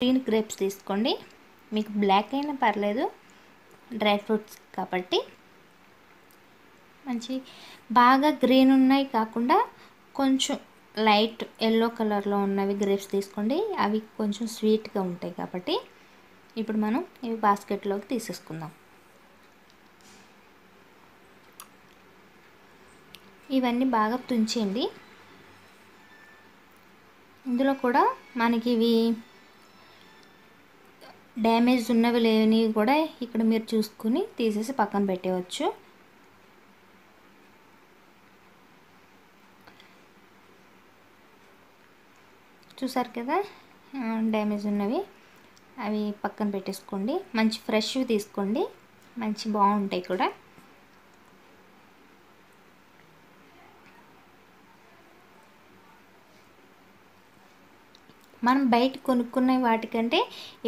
Green grapes తీసుకోండి. మీకు black అయినా పర్లేదు. డ్రై ఫ్రూట్స్ కాబట్టి. మంచి బాగా గ్రీన్ ఉన్నాయి కాకుండా కొంచెం లైట్ ఎల్లో కలర్లో ఉన్నవి గ్రేప్స్ తీసుకోండి. అవి కొంచెం స్వీట్గా ఉంటాయి కాబట్టి. ఇప్పుడు మనం ఇవి బాస్కెట్లోకి తీసేసుకుందాం. ఇవన్నీ బాగా తుంచేయండి. ఇందులో కూడా మనకి ఇవి డ్యామేజ్ ఉన్నవి లేనివి కూడా ఇక్కడ మీరు చూసుకుని తీసేసి పక్కన పెట్టేయచ్చు. చూసారు కదా? డ్యామేజ్ ఉన్నవి. అవి పక్కన పెట్టేసుకోండి. మంచి ఫ్రెష్వి తీసుకోండి. మంచి బాగుంటాయి కూడా. మనం బయట కొనుక్కున్న వాటికంటే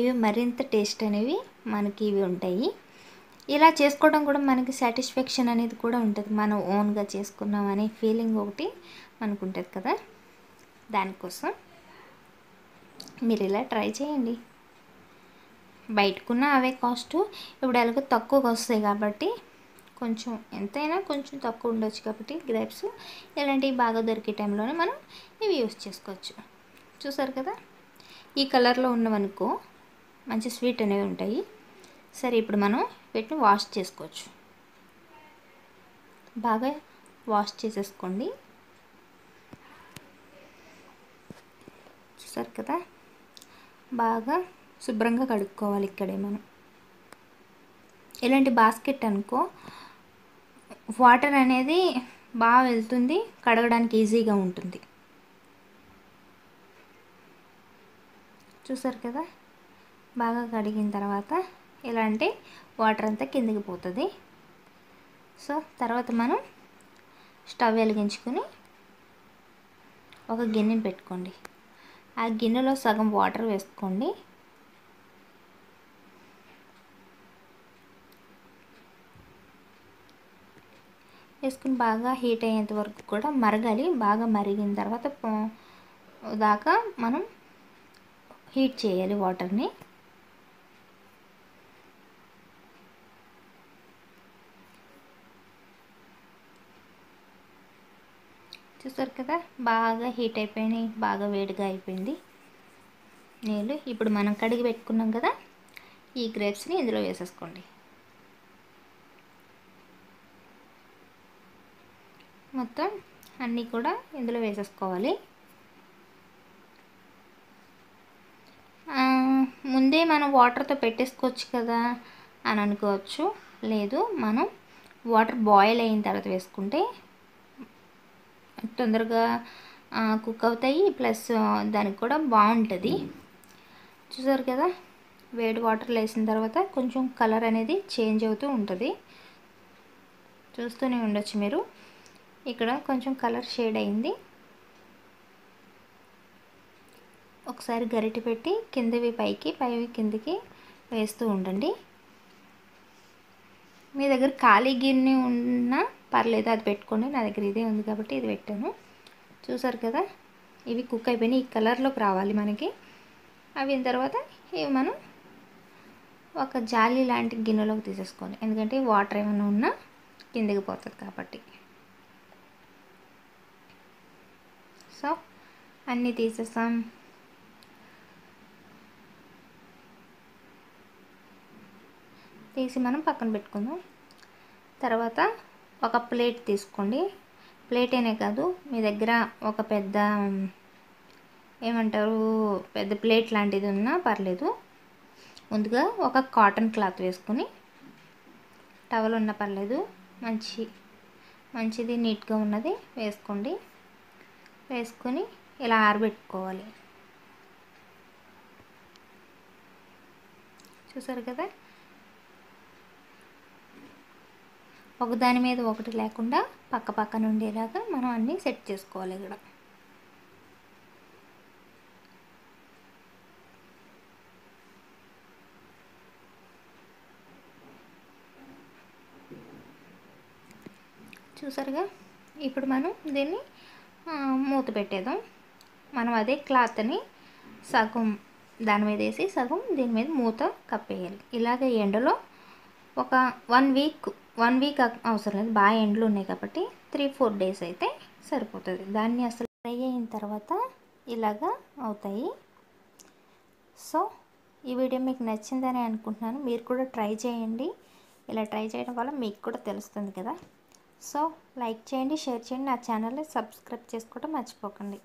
ఇవి మరింత టేస్ట్ అనేవి మనకి ఇవి ఉంటాయి. ఇలా చేసుకోవడం కూడా మనకి సాటిస్ఫాక్షన్ అనేది కూడా ఉంటుంది. మనం ఓన్గా చేసుకున్నాం అనే ఫీలింగ్ ఒకటి మనకు ఉంటుంది కదా. దానికోసం మీరు ఇలా ట్రై చేయండి. బయటకున్న అవే కాస్ట్ ఇప్పుడు ఎలాగో తక్కువగా వస్తాయి కాబట్టి కొంచెం ఎంతైనా కొంచెం తక్కువ ఉండొచ్చు కాబట్టి గ్రేప్స్ ఇలాంటివి బాగా దొరికే టైంలోనే మనం ఇవి యూస్ చేసుకోవచ్చు. చూసారు కదా? ఈ కలర్లో ఉన్నవనుకో మంచి స్వీట్ అనేవి ఉంటాయి. సరే ఇప్పుడు మనం వీటిని వాష్ చేసుకోవచ్చు. బాగా వాష్ చేసేసుకోండి. చూసారు కదా? బాగా శుభ్రంగా కడుక్కోవాలి ఇక్కడే మనం. ఇలాంటి బాస్కెట్ అనుకో వాటర్ అనేది బాగా వెళ్తుంది కడగడానికి ఈజీగా ఉంటుంది. చూసారు కదా? బాగా కడిగిన తర్వాత ఇలాంటి వాటర్ అంతా కిందికి పోతుంది. సో తర్వాత మనం స్టవ్ వెలిగించుకొని ఒక గిన్నెని పెట్టుకోండి. ఆ గిన్నెలో సగం వాటర్ వేసుకోండి. వేసుకుని బాగా హీట్ అయ్యేంత వరకు కూడా మరగాలి. బాగా మరిగిన తర్వాత దాకా మనం హీట్ చేయాలి వాటర్ని. చూసారు కదా బాగా హీట్ అయిపోయినాయి బాగా వేడిగా అయిపోయింది. నీళ్ళు ఇప్పుడు మనం కడిగి పెట్టుకున్నాం కదా ఈ గ్రేప్స్ని ఇందులో వేసేసుకోండి. మొత్తం అన్నీ కూడా ఇందులో వేసేసుకోవాలి. ముందే మనం వాటర్తో పెట్టేసుకోవచ్చు కదా అని అనుకోవచ్చు. లేదు మనం వాటర్ బాయిల్ అయిన తర్వాత వేసుకుంటే తొందరగా కుక్ అవుతాయి. ప్లస్ దానికి కూడా బాగుంటుంది. చూసారు కదా? వేడి వాటర్లో వేసిన తర్వాత కొంచెం కలర్ అనేది చేంజ్ అవుతూ ఉంటుంది. చూస్తూనే ఉండొచ్చు మీరు. ఇక్కడ కొంచెం కలర్ షేడ్ అయింది. ఒకసారి గరిటె పెట్టి కిందవి పైకి పైవి కిందికి వేస్తూ ఉండండి. మీ దగ్గర ఖాళీ గిన్నె ఉన్నా పర్లేదు అది పెట్టుకోండి. నా దగ్గర ఇదే ఉంది కాబట్టి ఇది పెట్టాను. చూసారు కదా? ఇవి కుక్ అయిపోయినాయి. ఈ కలర్లోకి రావాలి మనకి. అవి తర్వాత ఇవి మనం ఒక జాలి లాంటి గిన్నెలోకి తీసేసుకోవాలి. ఎందుకంటే వాటర్ ఏమైనా ఉన్నా కిందకి పోతుంది కాబట్టి. సో అన్నీ తీసేసాం. తీసి మనం పక్కన పెట్టుకుందాం. తర్వాత ఒక ప్లేట్ తీసుకోండి. ప్లేట్ అనే కాదు మీ దగ్గర ఒక పెద్ద ఏమంటారు పెద్ద ప్లేట్ లాంటిది ఉన్నా పర్లేదు. ముందుగా ఒక కాటన్ క్లాత్ వేసుకొని టవల్ ఉన్నా పర్లేదు మంచి మంచిది నీట్గా ఉన్నది వేసుకోండి. వేసుకొని ఇలా ఆరబెట్టుకోవాలి. చూసారు కదా? ఒక దాని మీద ఒకటి లేకుండా పక్క పక్కన ఉండేలాగా మనం అన్నీ సెట్ చేసుకోవాలి ఇక్కడ. చూసారుగా? ఇప్పుడు మనం దీన్ని మూత పెట్టేద్దాం. మనం అదే క్లాత్ని సగం దాని మీద వేసి సగం దీని మీద మూత కప్పేయాలి. ఇలాగ ఎండలో ఒక వన్ వీక్ వన్ వీక్ అవసరం లేదు. బాగా ఎండ్లు ఉన్నాయి కాబట్టి త్రీ ఫోర్ డేస్ అయితే సరిపోతుంది. దాన్ని అసలు ఫ్రై అయిన తర్వాత ఇలాగా అవుతాయి. సో ఈ వీడియో మీకు నచ్చిందని అనుకుంటున్నాను. మీరు కూడా ట్రై చేయండి. ఇలా ట్రై చేయడం వల్ల మీకు కూడా తెలుస్తుంది కదా. సో లైక్ చేయండి షేర్ చేయండి. నా ఛానల్ని సబ్స్క్రైబ్ చేసుకోవడం మర్చిపోకండి.